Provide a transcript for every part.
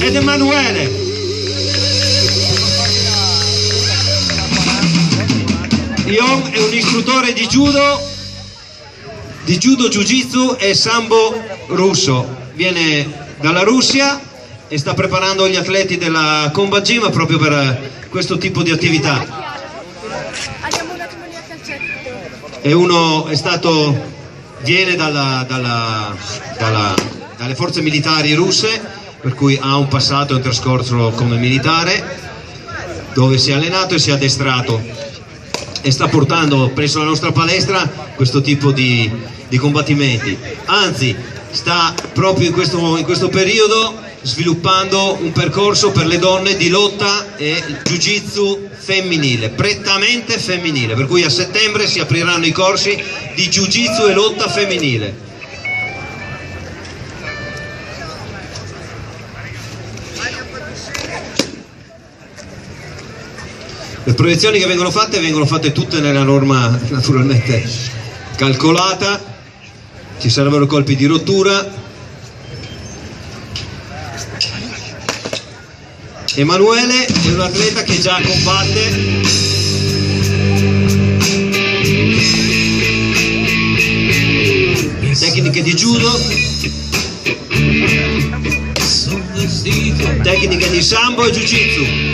ed Emanuele. Ion è un istruttore di judo, di judo jiu-jitsu e sambo russo. Viene dalla Russia e sta preparando gli atleti della Combat Gym proprio per questo tipo di attività. È uno è stato viene dalla, dalla, dalla, dalle forze militari russe, per cui ha un passato e un trascorso come militare, dove si è allenato e si è addestrato e sta portando presso la nostra palestra questo tipo di, di combattimenti. Anzi, sta proprio in questo, in questo periodo sviluppando un percorso per le donne di lotta e jiu-jitsu femminile, prettamente femminile, per cui a settembre si apriranno i corsi di jiu-jitsu e lotta femminile. Le proiezioni che vengono fatte vengono fatte tutte nella norma naturalmente calcolata, ci sarebbero colpi di rottura, Emanuele è un atleta che già combatte. Tecniche di judo. Tecniche di sambo e jiu jitsu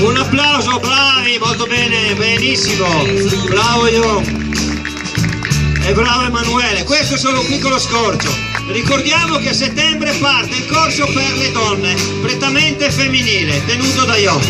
un applauso bravi molto bene benissimo bravo io e bravo Emanuele, questo è solo un piccolo scorcio. Ricordiamo che a settembre parte il corso per le donne, prettamente femminile, tenuto da Ion.